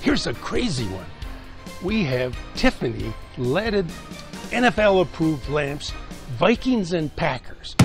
Here's a crazy one. We have Tiffany leaded NFL approved lamps, Vikings and Packers.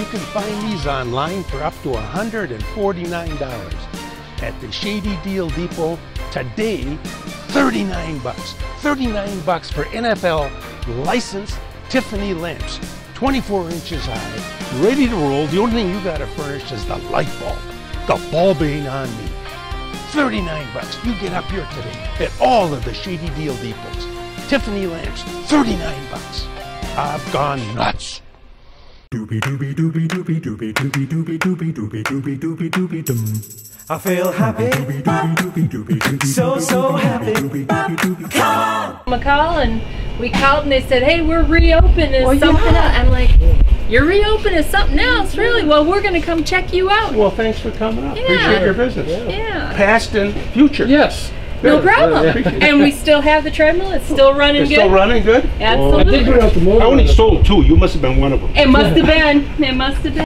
You can find these online for up to $149 at the Shady Deal Depot today. 39 bucks. 39 bucks for NFL licensed Tiffany lamps, 24 inches high, ready to roll. The only thing you got to furnish is the light bulb. The bulb ain't on me. 39 bucks. You get up here today at all of the Shady Deal Depots. Tiffany lamps, 39 bucks. I've gone nuts. I feel happy, so so happy. dum. McCall and we called and they said, "Hey, we're reopening oh, Well, something yeah. else." I'm like, "You're reopening something else, really? Well, we're gonna come check you out." Well, thanks for coming up. Yeah. Appreciate your visit. Yeah, Past and future. Yes. No problem. And we still have the treadmill; it's still running It's good. still running good? I did Absolutely. put out the motor. I only sold two. You must have been one of them. It must have been. It must have been.